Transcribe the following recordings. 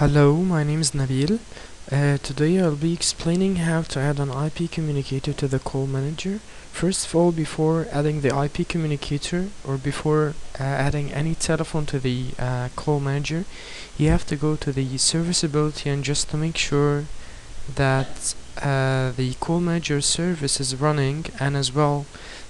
Hello, my name is Nabil. Uh, today I'll be explaining how to add an IP communicator to the call manager. First of all, before adding the IP communicator or before uh, adding any telephone to the uh, call manager, you have to go to the serviceability and just to make sure that uh, the call manager service is running and as well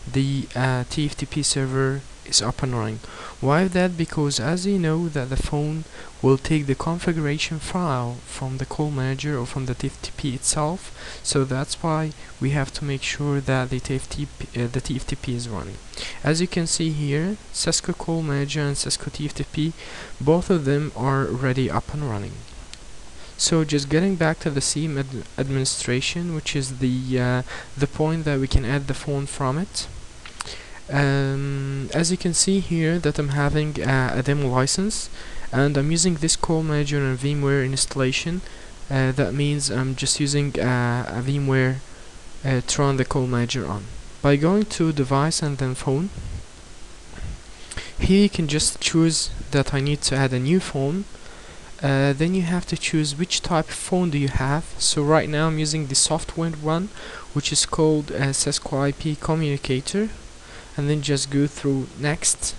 the uh, TFTP server is up and running. Why that? Because as you know that the phone will take the configuration file from the call manager or from the TFTP itself so that's why we have to make sure that the TFTP, uh, the TFTP is running. As you can see here Cisco call manager and Cisco TFTP both of them are ready up and running. So just getting back to the CM ad administration which is the uh, the point that we can add the phone from it um, as you can see here that I'm having uh, a demo license and I'm using this call manager and VMware installation. Uh, that means I'm just using uh, a VMware uh, to run the call manager on. By going to device and then phone here you can just choose that I need to add a new phone. Uh, then you have to choose which type of phone do you have. So right now I'm using the software one which is called uh, Cisco IP communicator and then just go through next.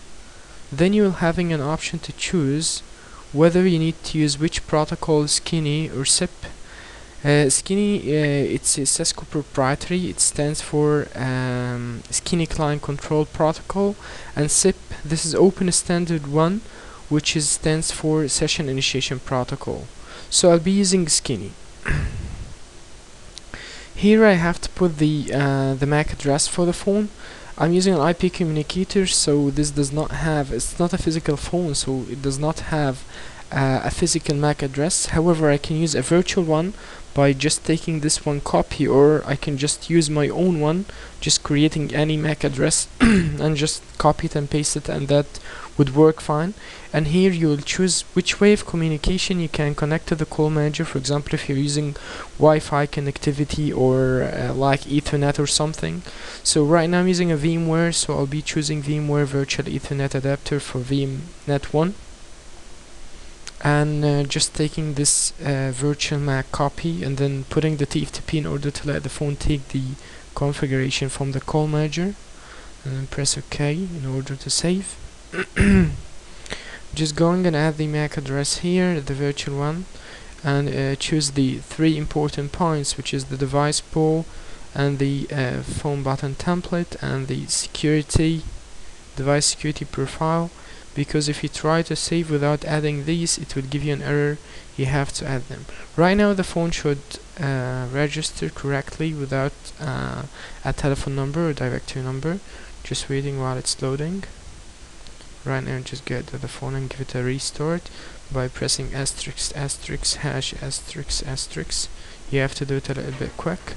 Then you will having an option to choose whether you need to use which protocol skinny or SIP. Uh, skinny uh, it's a Cisco proprietary. It stands for um, skinny client control protocol. And SIP this is open standard one which is stands for session initiation protocol. So I'll be using skinny. Here I have to put the uh, the MAC address for the phone I'm using an IP communicator so this does not have it's not a physical phone so it does not have uh, a physical MAC address. However I can use a virtual one by just taking this one copy or I can just use my own one just creating any MAC address and just copy it and paste it and that would work fine. And here you will choose which way of communication you can connect to the call manager. For example if you're using Wi-Fi connectivity or uh, like Ethernet or something. So right now I'm using a VMware so I'll be choosing VMware virtual Ethernet adapter for VMnet 1 and uh, just taking this uh, virtual MAC copy and then putting the TFTP in order to let the phone take the configuration from the call manager. And then press OK in order to save just going and add the MAC address here the virtual one and uh, choose the three important points which is the device pool and the uh, phone button template and the security device security profile because if you try to save without adding these it will give you an error. You have to add them. Right now the phone should uh, register correctly without uh, a telephone number or directory number. Just waiting while it's loading right now just get to the phone and give it a restart by pressing asterisk asterisk hash asterisk asterisk. You have to do it a little bit quick.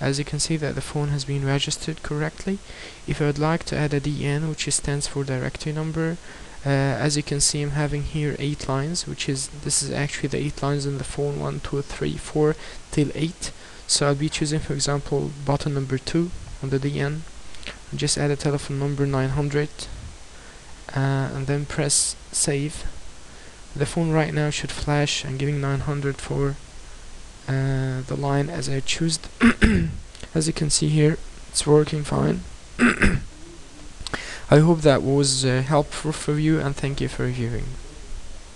As you can see that the phone has been registered correctly. If I would like to add a DN which stands for directory number uh, as you can see I'm having here 8 lines which is this is actually the 8 lines in the phone one, two, three, four till 8 so I'll be choosing for example button number 2 on the DN and just add a telephone number 900 uh, and then press save. The phone right now should flash. And giving 900 for uh, the line as I choose as you can see here it's working fine. I hope that was uh, helpful for you and thank you for viewing